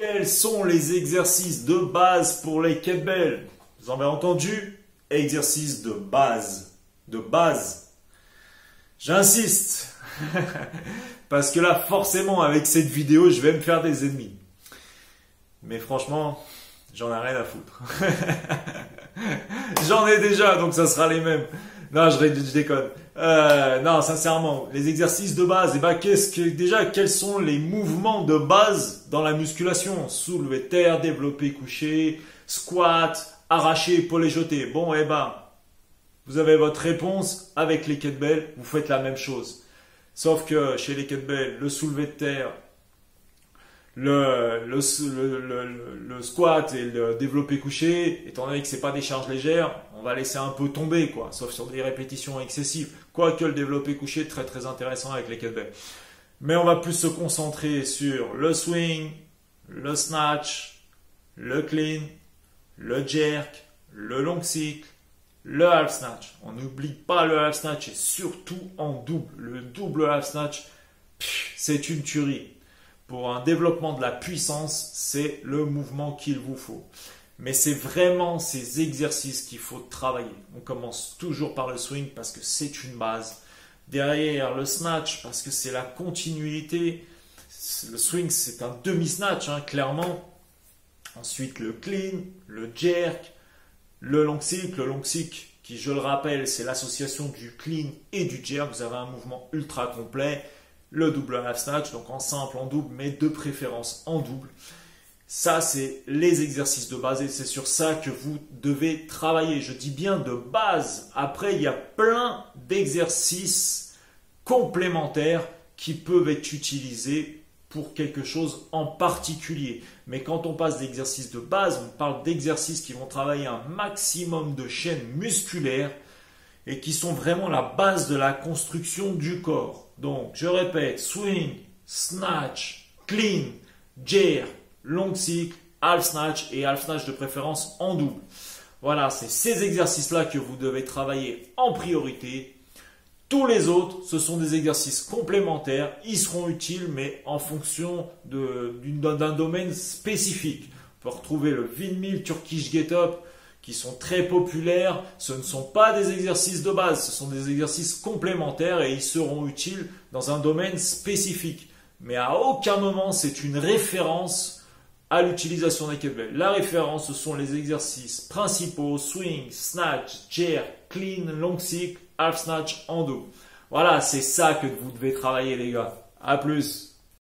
Quels sont les exercices de base pour les kettlebells? Vous en avez entendu? Exercices de base. De base. J'insiste. Parce que là, forcément, avec cette vidéo, je vais me faire des ennemis. Mais franchement, j'en ai rien à foutre. j'en ai déjà, donc ça sera les mêmes. Non, je, déconne. Euh, non, sincèrement, les exercices de base, et eh ben, que déjà quels sont les mouvements de base dans la musculation? Soulevé terre, développé couché, squat, arraché, épaulé jeté. Bon, eh ben, vous avez votre réponse avec les kettlebells, vous faites la même chose. Sauf que chez les kettlebells, le soulevé de terre, le, le, squat et le développé couché, étant donné que c'est pas des charges légères, on va laisser un peu tomber, quoi, sauf sur des répétitions excessives. Quoique le développé couché, très très intéressant avec les kettlebells. Mais on va plus se concentrer sur le swing, le snatch, le clean, le jerk, le long cycle, le half snatch. On n'oublie pas le half snatch et surtout en double. Le double half snatch, c'est une tuerie pour un développement de la puissance, c'est le mouvement qu'il vous faut. Mais c'est vraiment ces exercices qu'il faut travailler. On commence toujours par le swing parce que c'est une base. Derrière le snatch parce que c'est la continuité. Le swing c'est un demi-snatch hein, clairement. Ensuite le clean, le jerk, le long cycle. Le long cycle qui je le rappelle c'est l'association du clean et du jerk. Vous avez un mouvement ultra complet le double half snatch, donc en simple, en double, mais de préférence en double. Ça, c'est les exercices de base et c'est sur ça que vous devez travailler. Je dis bien de base. Après, il y a plein d'exercices complémentaires qui peuvent être utilisés pour quelque chose en particulier. Mais quand on passe d'exercices de base, on parle d'exercices qui vont travailler un maximum de chaînes musculaires et qui sont vraiment la base de la construction du corps. Donc, je répète, swing, snatch, clean, jerk, long cycle, half snatch et half snatch de préférence en double. Voilà, c'est ces exercices-là que vous devez travailler en priorité. Tous les autres, ce sont des exercices complémentaires. Ils seront utiles, mais en fonction d'un domaine spécifique. On peut retrouver le Windmill Turkish Get Up qui sont très populaires, ce ne sont pas des exercices de base, ce sont des exercices complémentaires et ils seront utiles dans un domaine spécifique. Mais à aucun moment c'est une référence à l'utilisation des kettlebells. La référence, ce sont les exercices principaux, swing, snatch, jerk, clean, long cycle, half snatch, endo. Voilà, c'est ça que vous devez travailler les gars. A plus